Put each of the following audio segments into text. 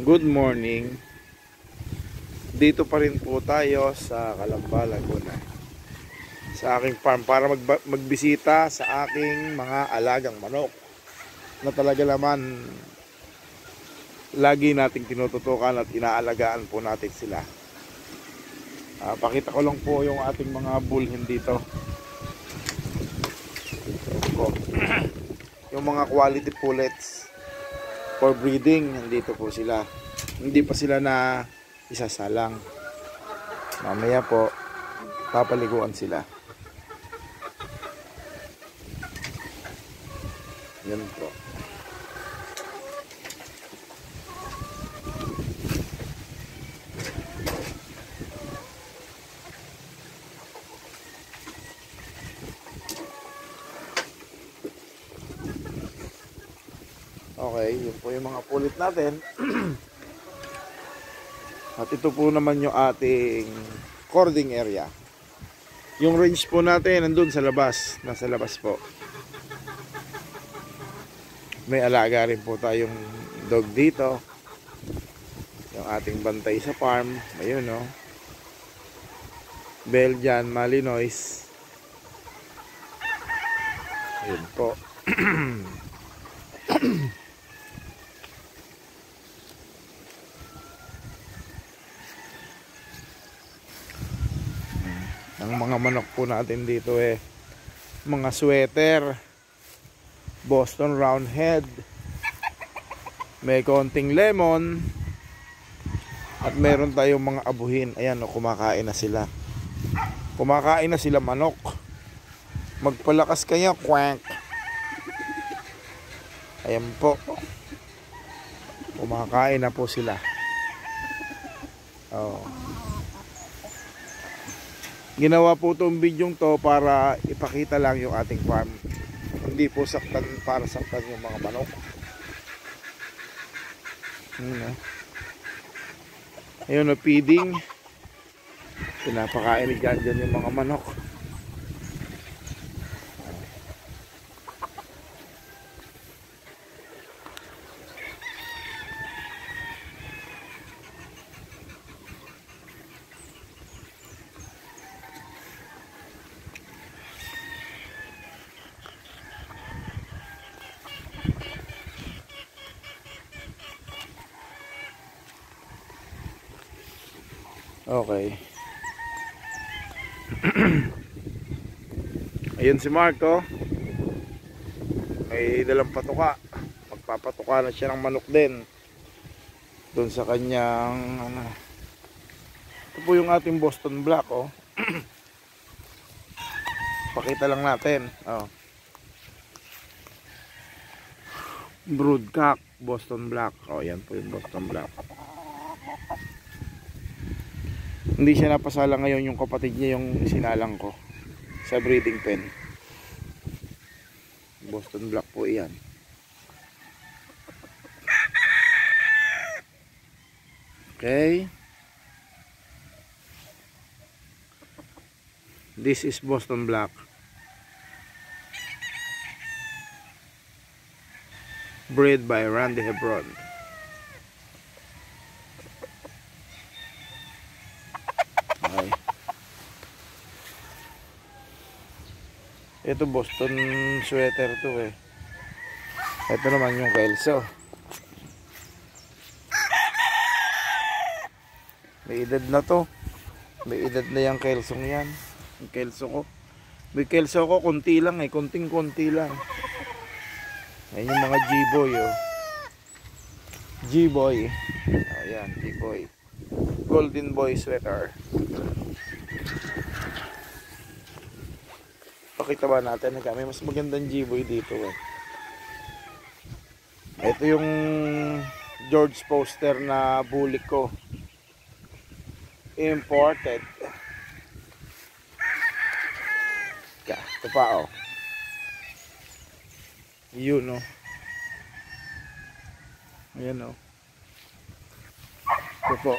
Good morning. Dito pa rin po tayo sa Calamba, Laguna. Sa aking farm para magba- magbisita sa aking mga alagang manok. Na talaga naman lagi nating tinututukan at inaalagaan po natin sila. Ah, pakita ko lang po yung ating mga bullhen dito. Yung mga quality pullets for breeding, nandito po sila. Hindi pa sila na isasalang. Mamaya po, papaliguan sila. Yan po. Okay, yun po yung mga pulit natin. At ito po naman yung ating cording area. Yung range po natin nandun sa labas. Nasa labas po. May alaga rin po tayong dog dito. Yung ating bantay sa farm. Ayun no. Belgian Malinois. Ayun po. ang mga manok po natin dito eh mga sweater Boston Roundhead may konting lemon at meron tayong mga abuhin. Ayan o kumakain na sila. Kumakain na sila manok. Magpalakas kaya quack. Ayan po. Kumakain na po sila. Oh Ginawa po itong video to para ipakita lang yung ating farm. Hindi po saktan para saktan yung mga manok. Ayun o. Ayun o, feeding. Pinapakain ni Jan dyan yung mga manok. Okay. Ayun si Marco. May dalang patuka. Magpapatuka na siya ng manok din. Doon sa kanyang ano. Ito po yung ating Boston Black oh. Pakita lang natin. Oh. Broodcock Boston Black. Oh, yan po yung Boston Black. Hindi siya napasala ngayon yung kapatid niya yung sinalang ko sa breeding pen. Boston Black po iyan. Okay. This is Boston Black. Bred by Randy Hebron Okay. Ito Boston sweater to eh. Ito naman yung Kelso. May edad na to. May edad na yung Kelsong yan. Yung Kelso ko. May Kelso ko konti lang eh. Konting konti lang. Ayan yung mga G-boy oh. G-boy. Ayan, G-boy. Golden Boy sweater. Pakita ba natin na kami mas magandang G-Boy dito eh. Ito yung George poster na bulik ko. Imported. Ito pa oh. Yun oh. Ayan oh. Ito po.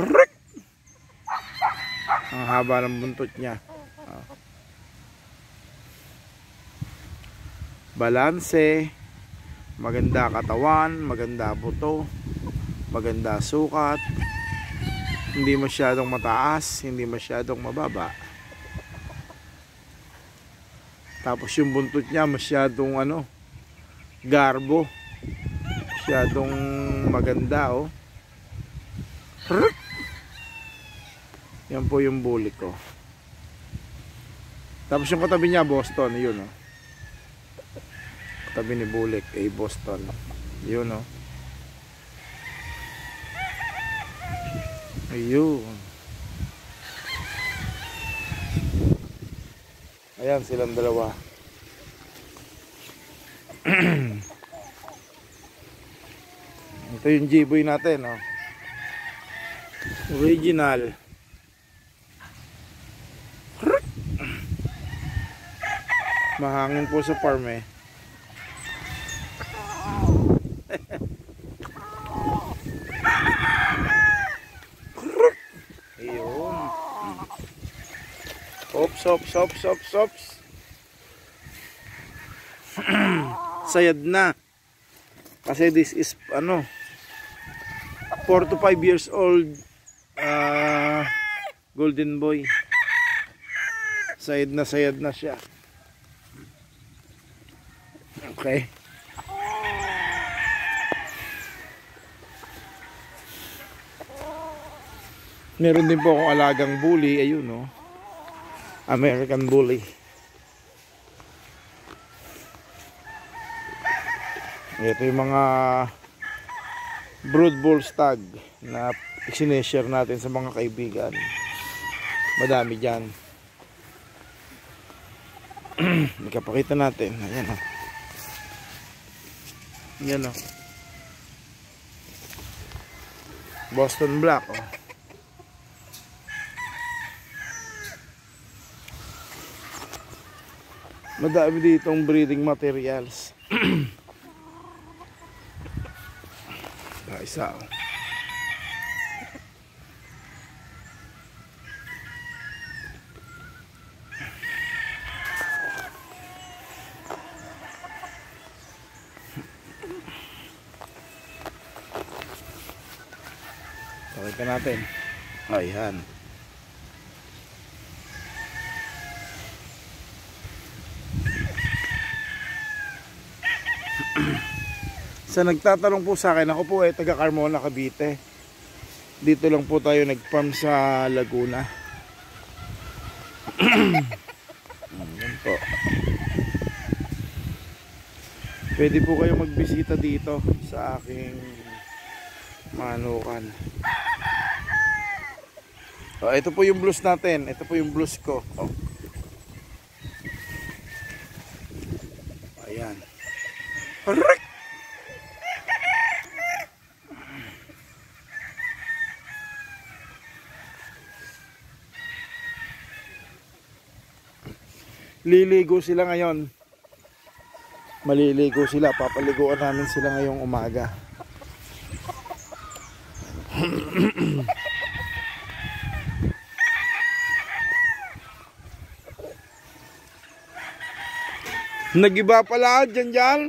Rick! Ang haba ng buntot niya. Ah. balanse, maganda katawan, maganda buto, maganda sukat, hindi masyadong mataas, hindi masyadong mababa. Tapos yung buntot niya masyadong ano, garbo. Masyadong maganda oh. Yan po yung bully ko. Tapos yung katabi niya Boston, yun oh. Katabi ni Bulik ay Boston. Yun oh. Ayun. Ayan silang dalawa. Ito yung G-Boy natin, oh. Original. Mahangin po sa farm eh. Ayun. Ops, ops, ops, ops, ops. Sayad na. Kasi this is ano 4 to 5 years old uh, golden boy. Sayad na sayad na siya. Okay. Meron din po akong alagang bully. Ayun, no. American bully. Ito yung mga brood bull stag na sineshare natin sa mga kaibigan. Madami dyan. Ikapakita natin. Ayan o. O. Oh. Boston Black. Oh. Madami ditong breeding materials. isa oh. Pakita natin. Ayan. sa nagtatanong po sa akin, ako po ay taga Carmona, Cavite. Dito lang po tayo nag-farm sa Laguna. Ayan po. Pwede po kayo magbisita dito sa aking manukan. Oh, ito po yung blues natin. Ito po yung blues ko. Oh. Ayan. Rick! liligo sila ngayon maliligo sila papaliguan namin sila ngayong umaga nagiba pala dyan dyan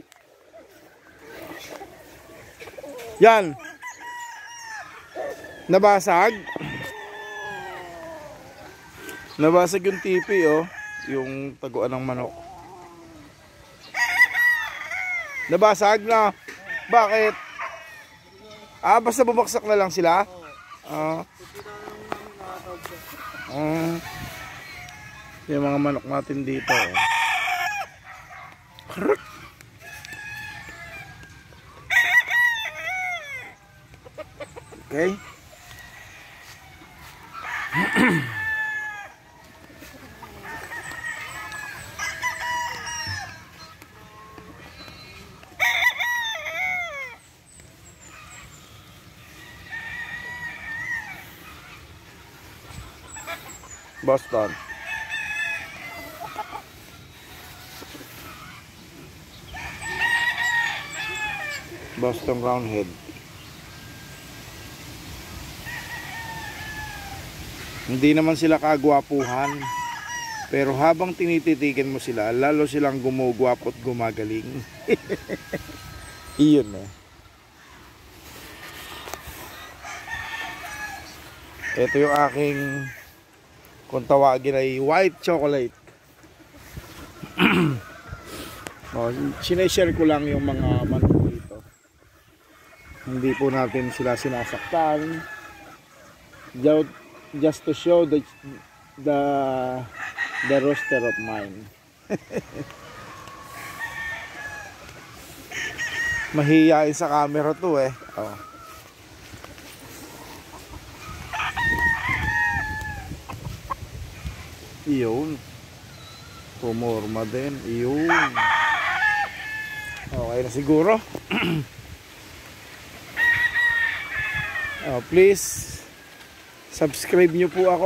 yan nabasag nabasag yung tipi oh yung taguan ng manok. Nabasag na. Bakit? Ah, basta bumagsak na lang sila? Ah. Ah. Yung mga manok natin dito. Eh. Okay. Boston. Boston Roundhead. Hindi naman sila kagwapuhan. Pero habang tinititikin mo sila, lalo silang gumugwapo at gumagaling. Iyon eh. Ito yung aking kung tawagin ay white chocolate. oh, sineshare ko lang yung mga manok. Hindi po natin sila sinasaktan. Ju- Just to show the the the roster of mine. Mahihain sa camera to eh. Oh. Iyon. Pumorma din. Iyon. Okay na siguro. oh, please subscribe nyo po ako.